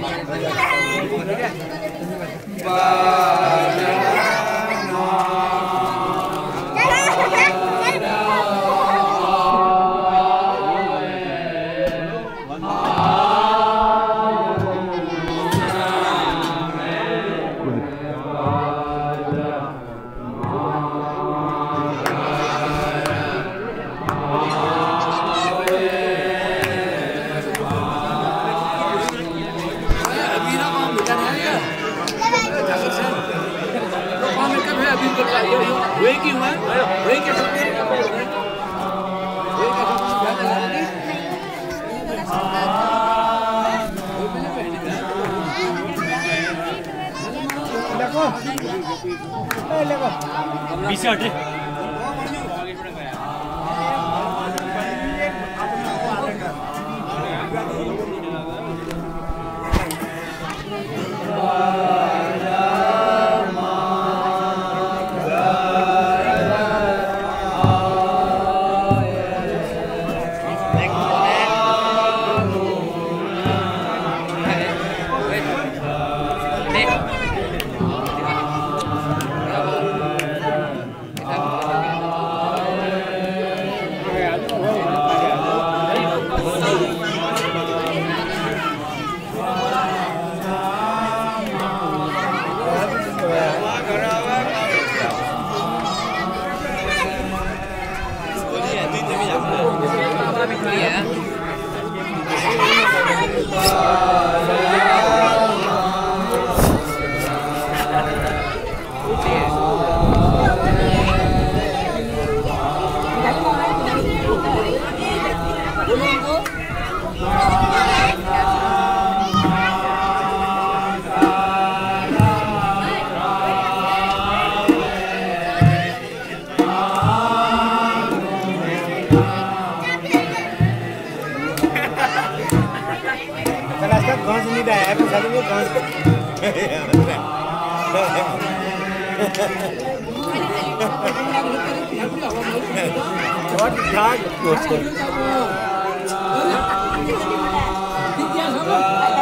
Yeah. अभी निकल रहा है। वे क्यों है वे के सकते पीछे हटे What dog? अंदर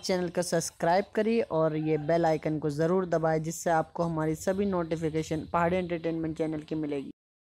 चैनल को सब्सक्राइब करिए और ये बेल आइकन को ज़रूर दबाएँ, जिससे आपको हमारी सभी नोटिफिकेशन पहाड़ी एंटरटेनमेंट चैनल की मिलेगी।